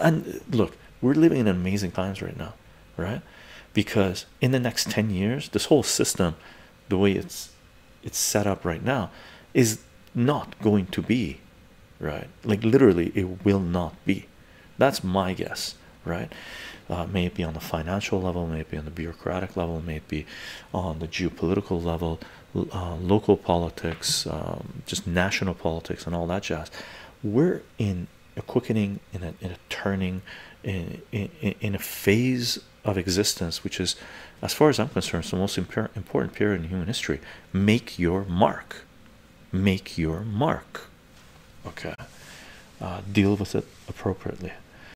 and look we're living in amazing times right now right? Because in the next 10 years this whole system the way it's it's set up right now is not going to be right? Like literally it will not be. That's my guess right? Uh, may it be on the financial level may it be on the bureaucratic level may it be on the geopolitical level uh, local politics um, just national politics and all that jazz. We're in a quickening in a, in a turning in, in, in a phase of existence which is as far as i'm concerned the most important period in human history. Make your mark. Make your mark. Okay? Uh, deal with it appropriately